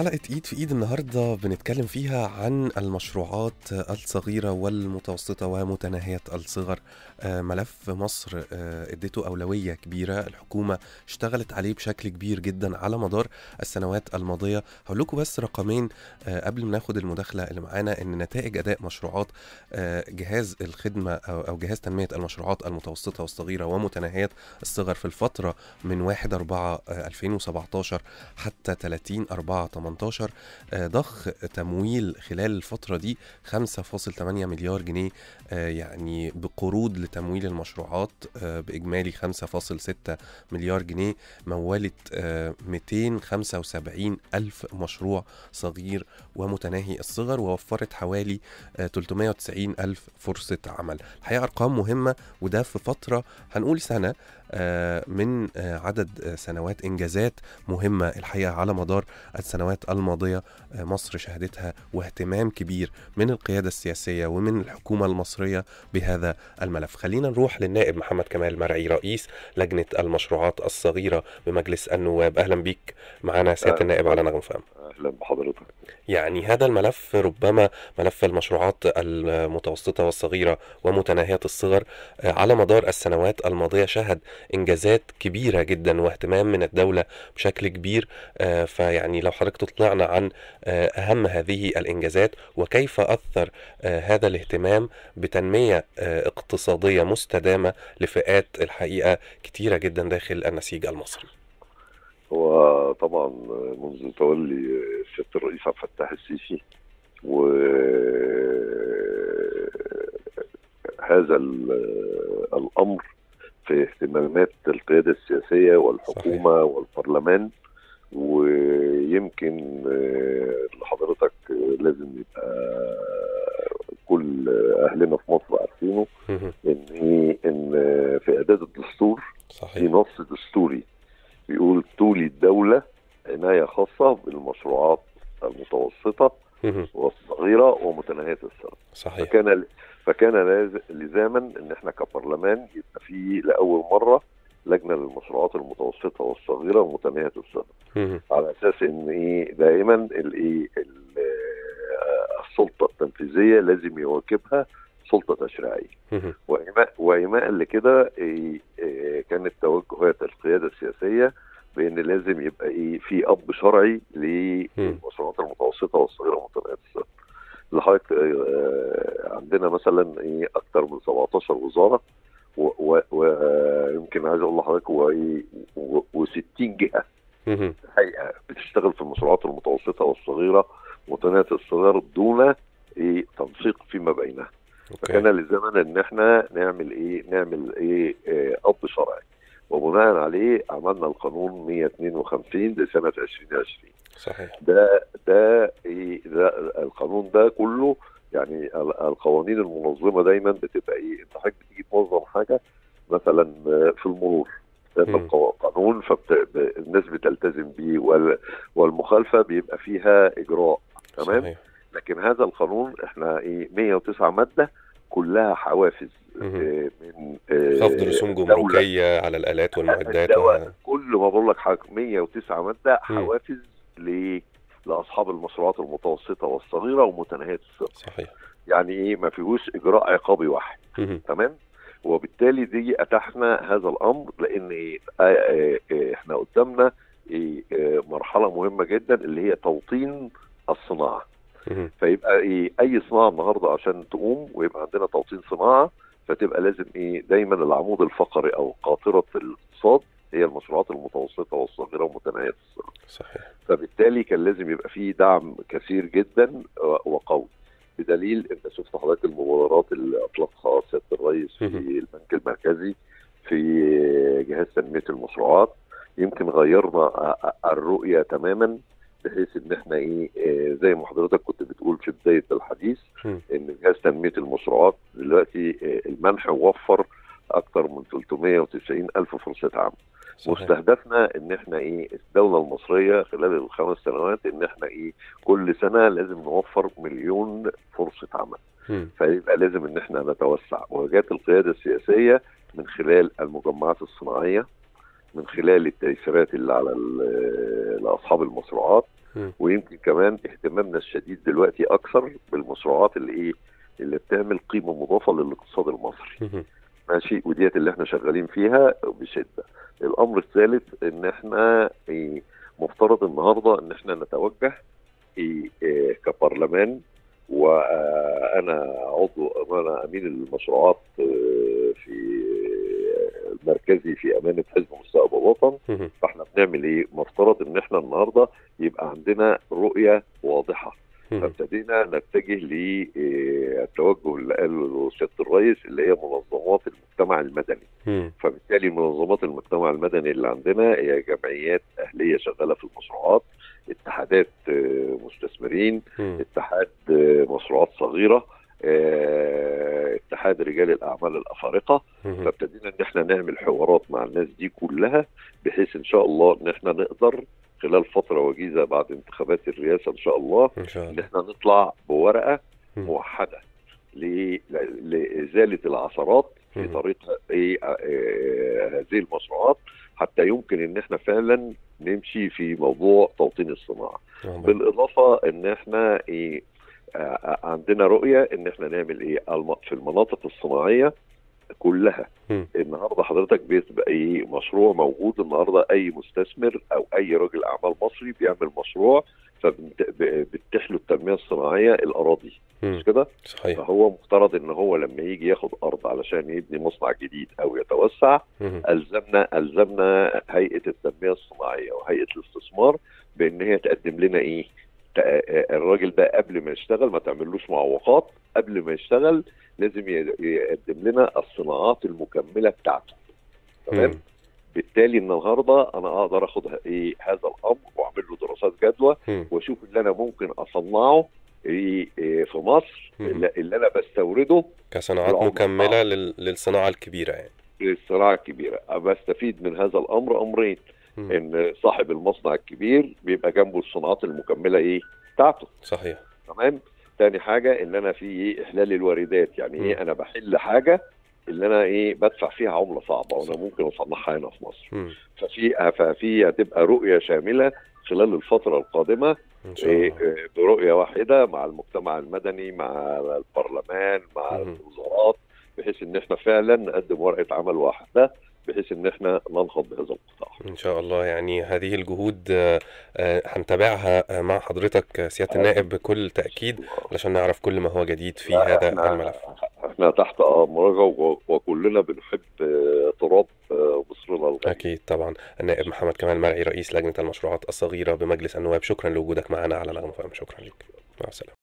حلقة إيد في إيد النهاردة بنتكلم فيها عن المشروعات الصغيرة والمتوسطة ومتناهية الصغر. آه، ملف مصر آه، اديته أولوية كبيرة. الحكومة اشتغلت عليه بشكل كبير جدا على مدار السنوات الماضية. هقول لكم بس رقمين آه، قبل ما ناخد المداخلة اللي معانا إن نتائج أداء مشروعات جهاز الخدمة أو جهاز تنمية المشروعات المتوسطة والصغيرة ومتناهية الصغر في الفترة من 1 4 2017 حتى 30 4 18 آه، ضخ تمويل خلال الفترة دي 5.8 مليار جنيه آه، يعني بقروض لتمويل المشروعات آه، بإجمالي 5.6 مليار جنيه مولت آه، 275 ألف مشروع صغير ومتناهي الصغر ووفرت حوالي آه، 390 ألف فرصة عمل. الحقيقة أرقام مهمة وده في فترة هنقول سنة من آه، عدد آه، سنوات إنجازات مهمة الحقيقة على مدار السنوات الماضية آه، مصر شهدتها واهتمام كبير من القيادة السياسية ومن الحكومة المصرية بهذا الملف. خلينا نروح للنائب محمد كمال مرعي رئيس لجنة المشروعات الصغيرة بمجلس النواب. أهلا بيك. معنا سيادة. النائب على نغم فهم. أهلا بحضرتك يعني هذا الملف ربما ملف المشروعات المتوسطة والصغيرة ومتناهية الصغر آه، على مدار السنوات الماضية شهد إنجازات كبيرة جدا واهتمام من الدولة بشكل كبير آه، فيعني لو حضرتك تطلعنا عن آه، أهم هذه الإنجازات وكيف آه، هذا الاهتمام بتنمية آه، اقتصادية مستدامة لفئات الحقيقة كتيرة جدا داخل النسيج المصري. هو طبعا منذ تولي سياده الرئيس عبد الفتاح السيسي و هذا ال- الأمر في اهتمامات القيادة السياسية والحكومة والبرلمان ويمكن آه، لحضرتك لازم يبقى كل أهلنا في مصر عارفينه. ان؟ إن في اعداد الدستور في صحيح نص دستوري بيقول تولي الدولة عناية خاصة بالمشروعات المتوسطة. والصغيرة ومتناهية الصغر صحيح. فكان فكان لزاما إن إحنا كبرلمان يبقى في لأول مرة لجنة للمشروعات المتوسطة والصغيرة ومتناهية الصغر مهم. على أساس إن إيه؟ دائما الايه ال- آه، السلطة التنفيذية لازم يواكبها سلطة تشريعية وإيماء لكده كانت توجهات القيادة السياسية بأن لازم يبقى إيه في أب شرعي للمشروعات المتوسطة والصغيرة ومتناهية الصغر. لحضرتك آه، عندنا مثلا إيه أكثر من 17 وزارة ويمكن عايز أقول لحضرتك هو إيه و60 جهة مهم. هيئة بتشتغل في المشروعات المتوسطة والصغيرة ومتناهية الصغر دون إيه تنسيق فيما بينها. فكان لزاما إن إحنا نعمل إيه؟ نعمل إيه؟ آه، اب شرعي. وبناء عليه عملنا القانون 152 لسنة 2020 صحيح. ده ده إيه؟ ده القانون ده كله يعني ال- القوانين المنظمة دايما بتبقى إيه؟ أنت حضرتك بتيجي تنظم حاجة مثلا في المرور. قانون فالناس بتلتزم بيه وال- والمخالفة بيبقى فيها إجراء. تمام؟ صحيح. لكن هذا القانون إحنا إيه 109 مادة كلها حوافز. آه، من آه، خفض رسوم. جمركية على الآلات والمعدات. و... كل ما بقول لك حاجة 109 مادة حوافز ل لأصحاب المشروعات المتوسطة والصغيرة ومتناهيه الصغر صحيح يعني إيه ما فيهوش إجراء عقابي واحد. تمام وبالتالي دي أتاحنا هذا الأمر لأن إيه آه، إحنا قدامنا إيه مرحلة مهمة جدا اللي هي توطين الصناعة. فيبقى إيه أي صناعة النهارده عشان تقوم ويبقى عندنا توطين صناعة فتبقى لازم إيه دايما العمود الفقري أو قاطرة الاقتصاد هي المشروعات المتوسطة والصغيرة ومتناهيه الصغر صحيح. فبالتالي كان لازم يبقى فيه دعم كثير جدا وقوي بدليل انت شفت حضرتك المبادرات اللي اطلقها سيادة الرئيس في. البنك المركزي في جهاز تنمية المشروعات يمكن غيرنا الرؤية تماما بحيث إن إحنا إيه آه، زي ما حضرتك كنت بتقول في بداية الحديث. إن جهاز تنمية المشروعات دلوقتي آه، المنح وفر أكثر من 390 ألف فرصة عمل مستهدفنا إن إحنا إيه الدولة المصرية خلال الخمس سنوات إن إحنا إيه كل سنة لازم نوفر مليون فرصة عمل. فيبقى لازم إن إحنا نتوسع وجات القيادة السياسية من خلال المجمعات الصناعية من خلال التيسيرات اللي على لاصحاب المشروعات مم. ويمكن كمان اهتمامنا الشديد دلوقتي أكثر بالمشروعات اللي إيه اللي بتعمل قيمة مضافة للاقتصاد المصري. ماشي وديت اللي إحنا شغالين فيها بشدة الأمر الثالث إن إحنا إيه مفترض النهارده إن إحنا نتوجه إيه إيه كبرلمان وأنا عضو أنا أمين المشروعات آه، المركزي في أمانة حزب مستقبل وطن مم. فإحنا بنعمل إيه؟ مفترض إن إحنا النهارده يبقى عندنا رؤية واضحة. فابتدينا نتجه للتوجه اللي قاله سياده الرئيس اللي هي منظمات المجتمع المدني. فبالتالي منظمات المجتمع المدني اللي عندنا هي جمعيات أهلية شغالة في المشروعات اتحادات آه، مستثمرين. اتحاد آه، مشروعات صغيرة آه، اتحاد رجال الأعمال الأفارقة. فابتدينا إن إحنا نعمل حوارات مع الناس دي كلها بحيث إن شاء الله إن إحنا نقدر خلال فترة وجيزة بعد انتخابات الرئاسة إن شاء الله إن شاء إحنا نطلع بورقة. موحدة لإزالة العثرات في. طريق إيه آه، هذه المشروعات حتى يمكن إن إحنا فعلا نمشي في موضوع توطين الصناعة بالإضافة إن إحنا آه، عندنا رؤية إن إحنا نعمل إيه في المناطق الصناعية كلها. النهارده حضرتك بيبقى إيه مشروع موجود النهارده أي مستثمر أو أي راجل أعمال مصري بيعمل مشروع فبتتيح له التنمية الصناعية الأراضي. مش كده؟ صحيح فهو مفترض إن هو لما يجي ياخد أرض علشان يبني مصنع جديد أو يتوسع مم. الزمنا ألزمنا هيئة التنمية الصناعية وهيئة الاستثمار بإن هي تقدم لنا إيه؟ الراجل ده قبل ما يشتغل ما تعملوش معوقات قبل ما يشتغل لازم يقدم لنا الصناعات المكملة بتاعته تمام؟ بالتالي النهارده أنا أقدر آخد إيه هذا الأمر وأعمل له دراسات جدوى. وأشوف اللي أنا ممكن أصنعه إيه إيه في مصر. اللي أنا بستورده كصناعات العمر مكملة صعب. لل... للصناعة الكبيرة يعني للصناعة الكبيرة بستفيد من هذا الأمر أمرين. إن صاحب المصنع الكبير بيبقى جنبه الصناعات المكملة إيه؟ بتاعته. صحيح. تمام؟ تاني حاجة إن أنا في إيه؟ إحلال الواردات. يعني مم. إيه أنا بحل حاجة اللي أنا إيه؟ بدفع فيها عملة صعبة وأنا. ممكن أصنعها هنا في مصر. مم. ففي ففي هتبقى رؤية شاملة خلال الفترة القادمة إن شاء إيه، الله. إيه، برؤية واحدة مع المجتمع المدني مع البرلمان مع. الوزارات بحيث إن إحنا فعلا نقدم ورقة عمل واحدة بحيث إن إحنا ننهض بهذا القطاع إن شاء الله. يعني هذه الجهود آه، آه، هنتابعها آه، مع حضرتك سيادة النائب بكل تأكيد علشان نعرف كل ما هو جديد في هذا إحنا الملف. إحنا تحت أمرك و- وكلنا بنحب تراب مصرنا الغالي أكيد طبعا. النائب محمد كمال مرعي رئيس لجنة المشروعات الصغيرة بمجلس النواب شكرا لوجودك معنا على نغمة فهم شكرا لك. مع السلامة.